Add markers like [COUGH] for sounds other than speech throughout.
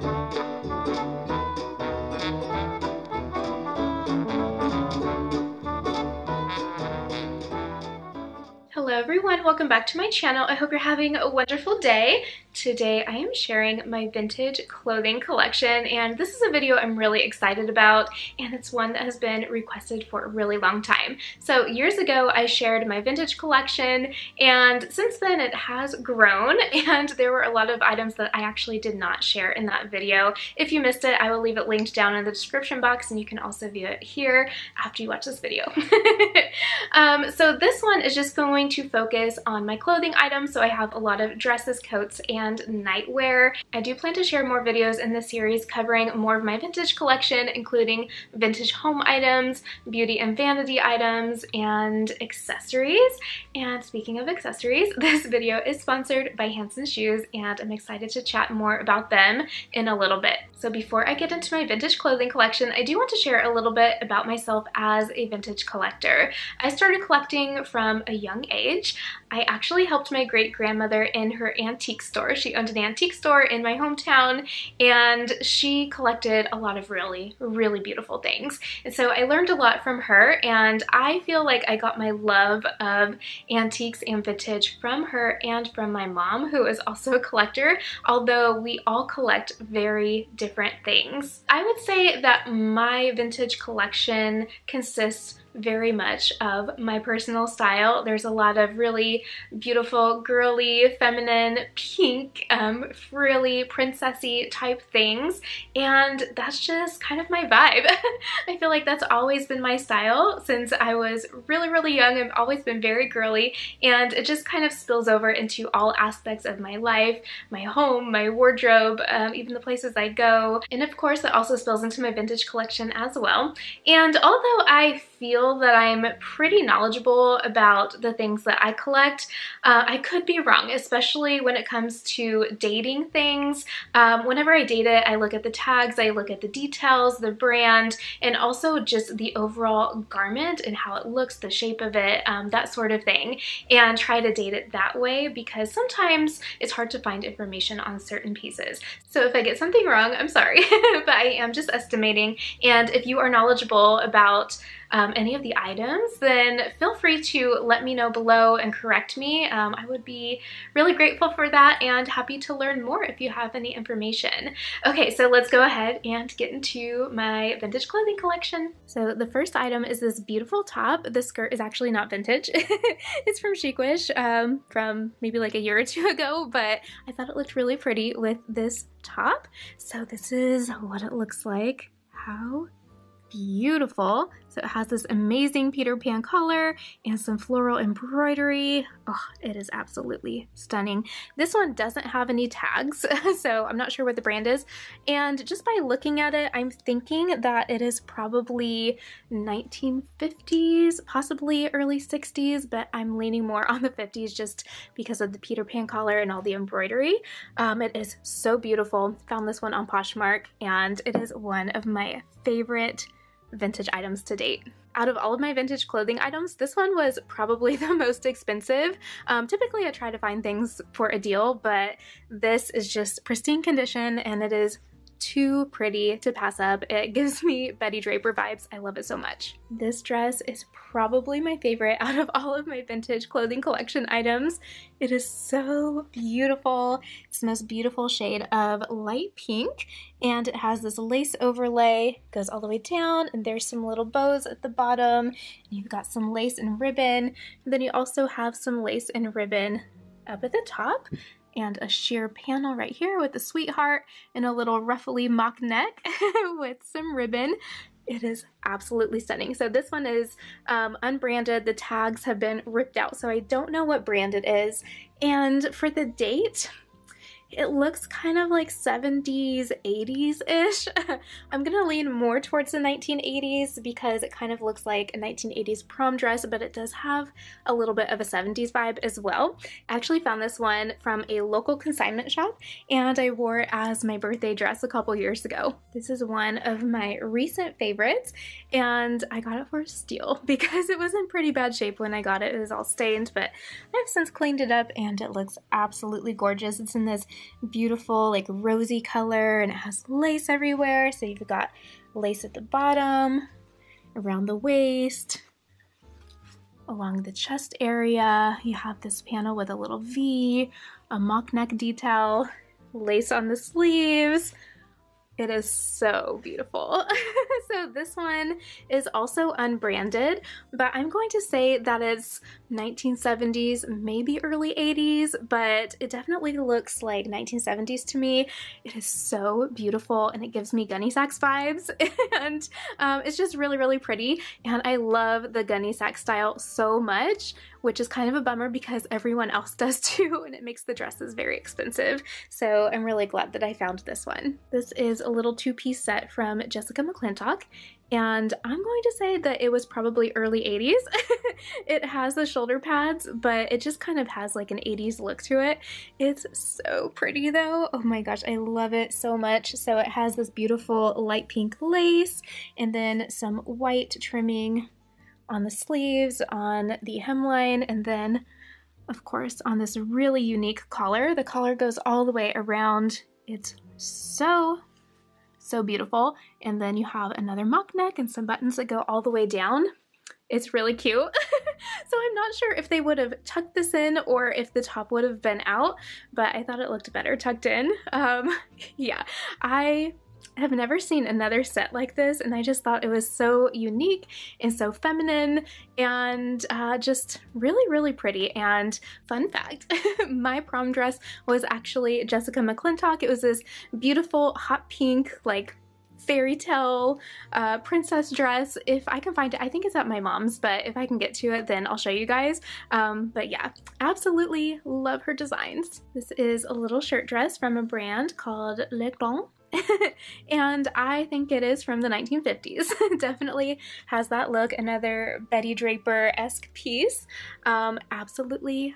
Hello everyone, welcome back to my channel. I hope you're having a wonderful day. Today I am sharing my vintage clothing collection and this is a video I'm really excited about and it's one that has been requested for a really long time. So years ago I shared my vintage collection and since then it has grown [LAUGHS] and there were a lot of items that I actually did not share in that video. If you missed it I will leave it linked down in the description box and you can also view it here after you watch this video. [LAUGHS] um, so this one is just going to focus on my clothing items so I have a lot of dresses, coats, and and nightwear. I do plan to share more videos in this series covering more of my vintage collection, including vintage home items, beauty and vanity items, and accessories. And speaking of accessories, [LAUGHS] this video is sponsored by Hansen Shoes, and I'm excited to chat more about them in a little bit. So before I get into my vintage clothing collection, I do want to share a little bit about myself as a vintage collector. I started collecting from a young age. I actually helped my great grandmother in her antique store. She owned an antique store in my hometown and she collected a lot of really, really beautiful things. And so I learned a lot from her and I feel like I got my love of antiques and vintage from her and from my mom, who is also a collector, although we all collect very different things. I would say that my vintage collection consists very much of my personal style. There's a lot of really beautiful, girly, feminine, pink, um, frilly, princessy type things, and that's just kind of my vibe. [LAUGHS] I feel like that's always been my style since I was really, really young. I've always been very girly, and it just kind of spills over into all aspects of my life, my home, my wardrobe, um, even the places I go, and of course it also spills into my vintage collection as well. And although I feel that I'm pretty knowledgeable about the things that I collect. Uh, I could be wrong, especially when it comes to dating things. Um, whenever I date it, I look at the tags, I look at the details, the brand, and also just the overall garment and how it looks, the shape of it, um, that sort of thing, and try to date it that way because sometimes it's hard to find information on certain pieces. So if I get something wrong, I'm sorry, [LAUGHS] but I am just estimating. And if you are knowledgeable about um, any of the items, then feel free to let me know below and correct me. Um, I would be really grateful for that and happy to learn more if you have any information. Okay, so let's go ahead and get into my vintage clothing collection. So the first item is this beautiful top. The skirt is actually not vintage. [LAUGHS] it's from Chicwish um, from maybe like a year or two [LAUGHS] ago, but I thought it looked really pretty with this top. So this is what it looks like. How beautiful. So it has this amazing Peter Pan collar and some floral embroidery. Oh, it is absolutely stunning. This one doesn't have any tags, [LAUGHS] so I'm not sure what the brand is. And just by looking at it, I'm thinking that it is probably 1950s, possibly early 60s, but I'm leaning more on the 50s just because of the Peter Pan collar and all the embroidery. Um, it is so beautiful. Found this one on Poshmark, and it is one of my favorite vintage items to date. Out of all of my vintage clothing items, this one was probably [LAUGHS] the most expensive. Um, typically I try to find things for a deal, but this is just pristine condition and it is too pretty to pass up. It gives me Betty Draper vibes. I love it so much. This dress is probably my favorite [LAUGHS] out of all of my vintage clothing collection items. It is so beautiful. It's the most beautiful shade of light pink and it has this lace overlay, goes all the way down and there's some little bows at the bottom and you've got some lace and ribbon. And then you also have some lace and ribbon up at the top and a sheer panel right here with a sweetheart and a little ruffly mock neck [LAUGHS] with some ribbon. It is absolutely stunning. So this one is um, unbranded. The tags have been ripped out, so I don't know what brand it is. And for the date, it looks kind of like 70s, 80s-ish. [LAUGHS] I'm gonna lean more towards the 1980s because it kind of looks like a 1980s prom dress, but it does have a little bit of a 70s vibe as well. I actually found this one from a local consignment shop and I wore it as my birthday dress a couple years ago. This is one of my recent favorites and I got it for a steal [LAUGHS] because it was in pretty bad shape when I got it. It was all stained, but I've since cleaned it up and it looks absolutely gorgeous. It's in this beautiful like rosy color and it has lace everywhere. So you've got lace at the bottom, around the waist, along the chest area. You have this panel with a little V, a mock neck detail, lace on the sleeves, it is so beautiful. [LAUGHS] so this one is also unbranded, but I'm going to say that it's 1970s, maybe early 80s, but it definitely looks like 1970s to me. It is so beautiful and it gives me Gunne Sax vibes [LAUGHS] and um, it's just really, really pretty. And I love the Gunne Sax style so much, which is kind of a bummer because everyone else [LAUGHS] does too and it makes the dresses very expensive. So I'm really glad that I found this one. This is a little two-piece set from Jessica McClintock and I'm going to say that it was probably early 80s. [LAUGHS] it has the shoulder pads, but it just kind of has like an 80s look to it. It's so pretty though. Oh my gosh, I love it so much. So it has this beautiful light pink lace and then some white trimming on the sleeves, on the hemline, and then of course on this really unique collar. The collar goes all the way around. It's so so beautiful. And then you have another mock neck and some buttons that go all the way down. It's really cute. [LAUGHS] so I'm not sure if they would have tucked this in or if the top would have been out, but I thought it looked better tucked in. Um, [LAUGHS] yeah, I have never seen another set like this and I just thought it was so unique and so feminine and uh, just really really pretty and fun fact [LAUGHS] my prom dress was actually Jessica McClintock it was this beautiful hot pink like fairy tale uh, princess dress. If I can find it, I think it's at my mom's, but if I can get to it, then I'll show you guys. Um, but yeah, absolutely love her designs. This is a little shirt dress from a brand called Le Clan [LAUGHS] and I think it is from the 1950s. [LAUGHS] Definitely has that look. Another Betty Draper-esque piece. Um, absolutely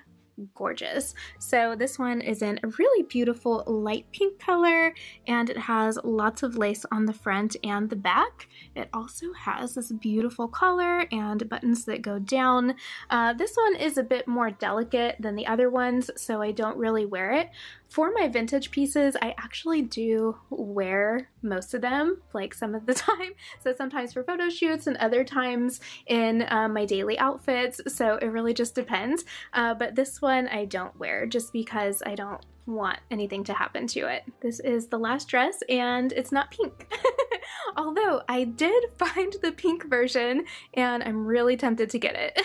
gorgeous. So this one is in a really beautiful light pink color and it has lots of lace on the front and the back. It also has this beautiful collar and buttons that go down. Uh, this one is a bit more delicate than the other ones so I don't really wear it. For my vintage pieces, I actually do wear most of them, like some of the [LAUGHS] time. So sometimes for photo shoots and other times in uh, my daily outfits. So it really just depends. Uh, but this one I don't wear just because I don't want anything to happen to it. This is the last dress and it's not pink. [LAUGHS] Although I did [LAUGHS] find the pink version and I'm really tempted to get it.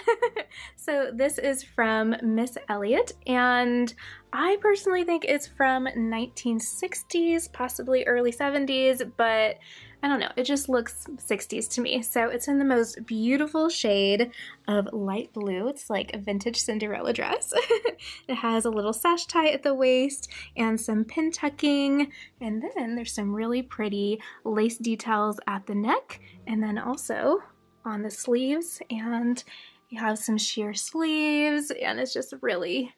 [LAUGHS] so this is from Miss Elliette and I personally think it's from 1960s, possibly early 70s, but I don't know, it just looks 60s to me. So it's in the most beautiful shade of light blue. It's like a vintage Cinderella dress. [LAUGHS] it has a little sash tie at the waist and some pin tucking. And then there's some really pretty lace details at the neck and then also on the sleeves. And you have some sheer sleeves and it's just really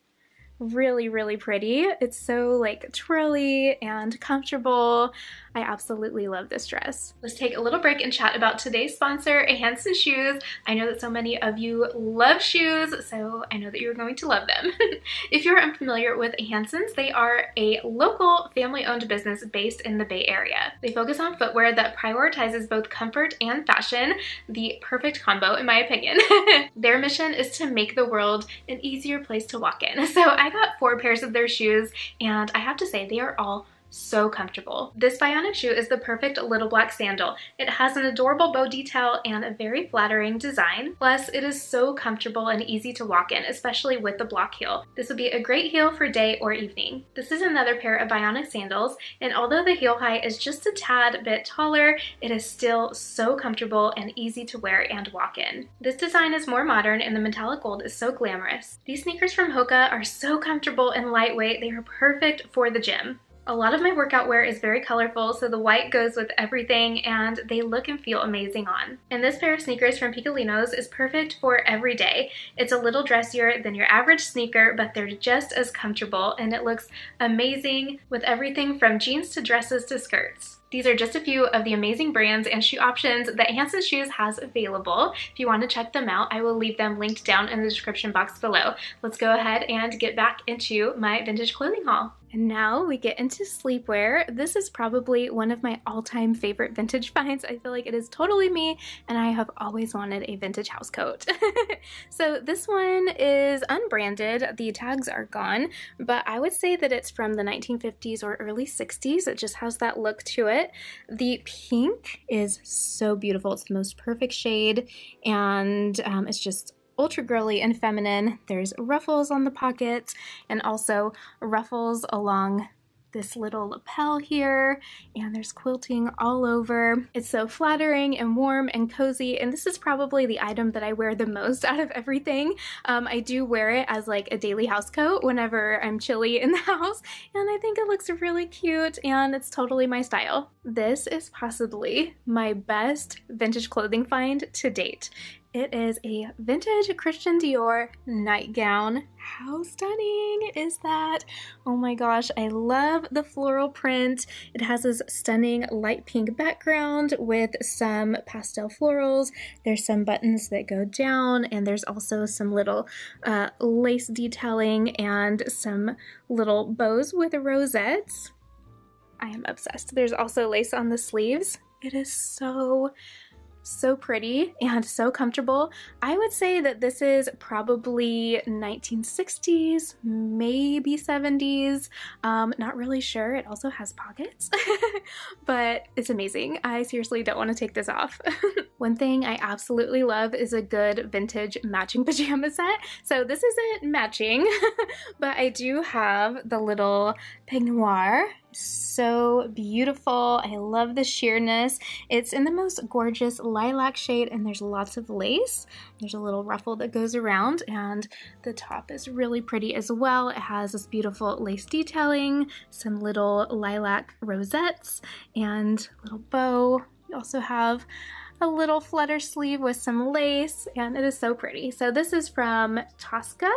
really, really pretty. It's so like twirly and comfortable. I absolutely love this dress. Let's take a little break and chat about today's sponsor, Hansen Shoes. I know that so many of you love shoes, so I know that you're going to love them. [LAUGHS] if you're unfamiliar with Hansen's, they are a local family-owned business based in the Bay Area. They focus on footwear that prioritizes both comfort and fashion, the perfect combo in my opinion. [LAUGHS] their mission is to make the world an easier place to walk in. [LAUGHS] So I got four pairs of their shoes and I have to say they are all so comfortable. This Vionic shoe is the perfect little black sandal. It has an adorable bow detail and a very flattering design. Plus, it is so comfortable and easy to walk in, especially with the block heel. This would be a great heel for day or evening. This is another pair of Vionic sandals, and although the heel height is just a tad bit taller, it is still so comfortable and easy to wear and walk in. This design is more modern and the metallic gold is so glamorous. These sneakers from Hoka are so comfortable and lightweight, they are perfect for the gym. A lot of my workout wear is very colorful, so the white goes with everything and they look and feel amazing on. And this pair of sneakers from Pikolinos is perfect for every day. It's a little dressier than your average sneaker, but they're just as comfortable and it looks amazing with everything from jeans to dresses to skirts. These are just a few of the amazing brands and shoe options that Hansen Shoes has available. If you want to check them out, I will leave them linked down in the description box below. Let's go ahead and get back into my vintage clothing haul. And now we get into sleepwear. This is probably one of my all-time favorite vintage [LAUGHS] finds. I feel like it is totally me and I have always wanted a vintage house coat. [LAUGHS] so this one is unbranded. The tags are gone, but I would say that it's from the 1950s or early 60s. It just has that look to it. The pink is so beautiful. It's the most perfect shade and um, it's just ultra girly and feminine. There's ruffles on the pockets and also ruffles along this little lapel here and there's quilting all over. It's so flattering and warm and cozy and this is probably the item that I wear the most [LAUGHS] out of everything. Um, I do wear it as like a daily house coat whenever I'm chilly in the [LAUGHS] house and I think it looks really cute and it's totally my style. This is possibly my best vintage clothing find to date. It is a vintage Christian Dior nightgown. How stunning is that? Oh my gosh, I love the floral print. It has this stunning light pink background with some pastel florals. There's some buttons that go down and there's also some little uh, lace detailing and some little bows with rosettes. I am obsessed. There's also lace on the sleeves. It is so so pretty and so comfortable. I would say that this is probably 1960s, maybe 70s. Um, not really sure. It also has pockets, [LAUGHS] but it's amazing. I seriously don't want to take this off. [LAUGHS] One thing I absolutely love is a good vintage matching [LAUGHS] pajama set. So this isn't matching, but I do have the little peignoir so beautiful. I love the sheerness. It's in the most gorgeous lilac shade and there's lots of lace. There's a little ruffle that goes around and the top is really pretty as well. It has this beautiful lace detailing, some little lilac rosettes and little bow. You also have a little flutter sleeve with some lace and it is so pretty. So this is from Tosca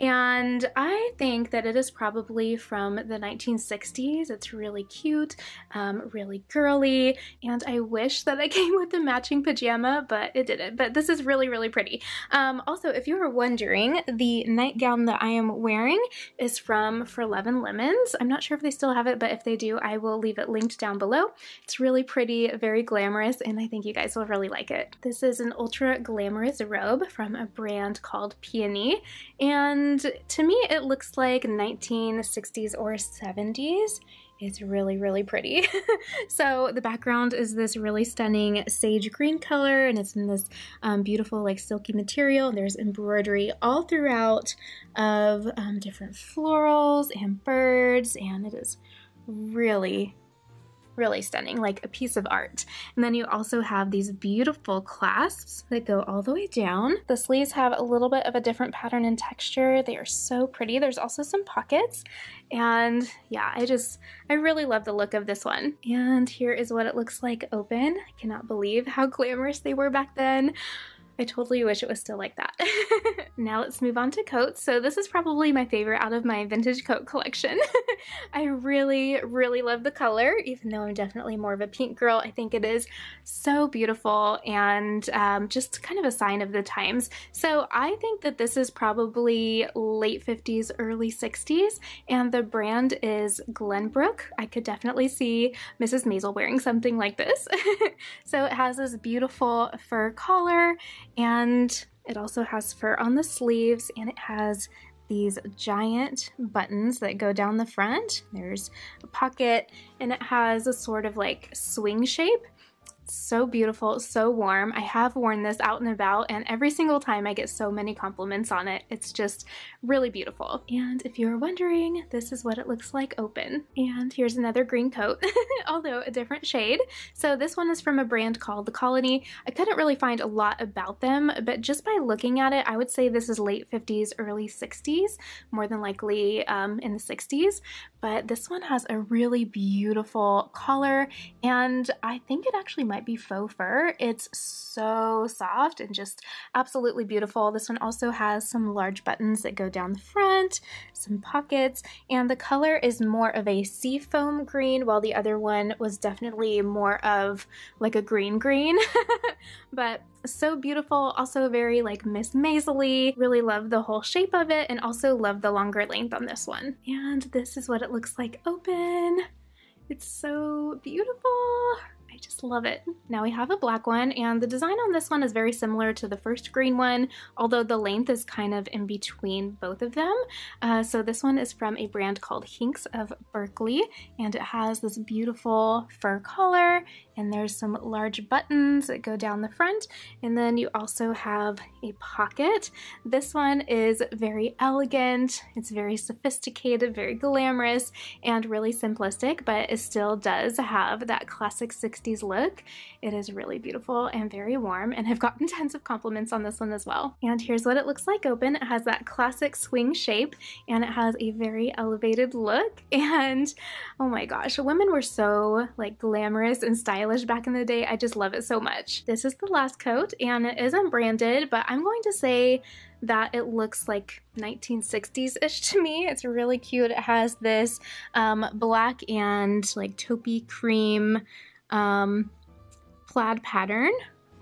and I think that it is probably from the 1960s. It's really cute, um, really girly, and I wish that I [LAUGHS] came with a matching pajama, but it didn't. But this is really, really pretty. Um, also, if you were wondering, the nightgown that I am wearing is from For Love and Lemons. I'm not sure if they still have it, but if they do, I will leave it linked down below. It's really pretty, very glamorous, and I think you guys will really like it. This is an ultra glamorous robe from a brand called Peony, and and to me, it looks like 1960s or 70s. It's really, really pretty. [LAUGHS] so the background is this really stunning sage green color and it's in this um, beautiful like silky material. There's embroidery all throughout of um, different florals and birds and it is really, really stunning, like a piece of art. And then you also have these beautiful clasps that go all the way down. The sleeves have a little bit of a different pattern and texture. They are so pretty. There's also some pockets and yeah, I just, I really love the look of this one. And here is what it looks like open. I cannot believe how glamorous they were back then. I totally wish it was still like that. [LAUGHS] now let's move on to coats. So this is probably my favorite out of my vintage coat collection. [LAUGHS] I really, really love the color, even though I'm definitely more of a pink girl. I think it is so beautiful and um, just kind of a sign of the times. So I think that this is probably late 50s, early 60s, and the brand is Glenbrook. I could definitely see Mrs. Maisel wearing something like this. [LAUGHS] so it has this beautiful fur collar and it also has fur on the sleeves and it has these giant buttons that go down the front. There's a pocket and it has a sort of like swing shape so beautiful, so warm. I have worn this out and about and every single time I get so many compliments on it. It's just really beautiful. And if you're wondering, this is what it looks like open. And here's another green coat, [LAUGHS] although a different shade. So this one is from a brand called The Colony. I couldn't really find a lot about them, but just by looking at it, I would say this is late 50s, early 60s, more than likely um, in the 60s. But this one has a really beautiful color and I think it actually might might be faux fur. It's so soft and just absolutely beautiful. This one also has some large buttons that go down the front, some pockets, and the color is more of a seafoam green while the other one was definitely more of like a green green. [LAUGHS] but so beautiful, also very like Miss Maisel Really love the whole shape of it and also love the longer length on this one. And this is what it looks like open. It's so beautiful. I just love it. Now we have a black one and the design on this one is very similar to the first green one, although the length is kind of in between both of them. Uh, so this one is from a brand called Hinks of Berkeley and it has this beautiful fur collar and there's some large buttons that go down the front and then you also have a pocket. This one is very elegant, it's very sophisticated, very glamorous and really simplistic but it still does have that classic 60s look. It is really beautiful and very warm and I've gotten [LAUGHS] tons of compliments on this one as well. And here's what it looks like open. It has that classic swing shape and it has a very elevated look [LAUGHS] and oh my gosh, women were so like glamorous and stylish stylish back in the day. I just love it so much. This is the last coat and it isn't branded, but I'm going to say that it looks like 1960s-ish to me. It's really cute. It has this um, black and like taupey cream um, plaid pattern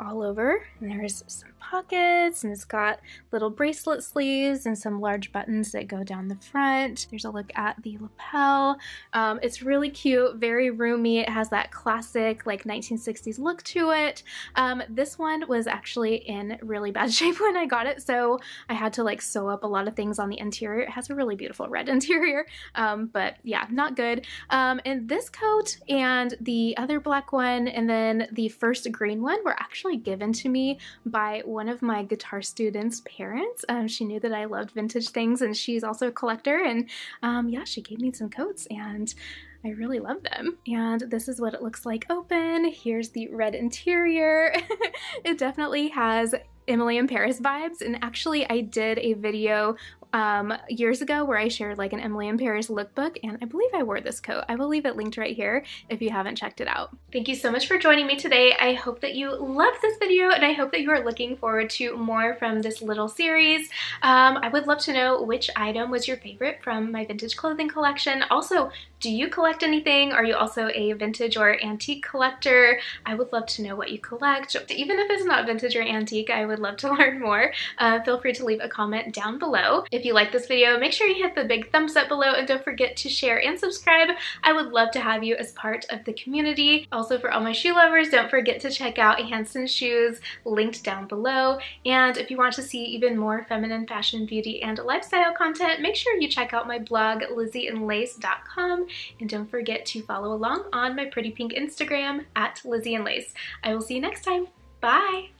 all over. And there's some pockets and it's got little bracelet sleeves and some large buttons that go down the front. There's a look at the lapel. Um, it's really cute, very roomy. It has that classic like 1960s look to it. Um, this one was actually in really bad [LAUGHS] shape when I got it, so I had to like sew up a lot of things on the interior. It has a really beautiful red [LAUGHS] interior, um, but yeah, not good. Um, and this coat and the other black one and then the first green one were actually given to me by one of my guitar students' parents. Um, she knew that I loved vintage things and she's also a collector and um, yeah, she gave me some coats and I really love them. And this is what it looks like open. Here's the red interior. [LAUGHS] it definitely has Emily in Paris vibes and actually I did a video um, years ago where I shared like an Emily in Paris lookbook and I believe I wore this coat. I will leave it linked right here if you haven't checked it out. Thank you so much for joining me today. I hope that you loved this video and I hope that you are looking forward to more from this little series. Um, I would love to know which item was your favorite from my vintage clothing collection. Also, do you collect anything? Are you also a vintage or antique collector? I would love to know what you collect. Even if it's not vintage or antique, I would love to [LAUGHS] learn more. Uh, feel free to leave a comment down below. If you like this video, make sure you hit the big thumbs up below and don't forget to share and subscribe. I would love to have you as part of the community. Also for all my shoe lovers, don't forget to check out Hansen Shoes linked down below. And if you want to see even more feminine fashion, beauty, and lifestyle content, make sure you check out my blog, lizzieinlace.com and don't forget to follow along on my pretty pink Instagram at Lizzie in Lace. I will see you next time. Bye!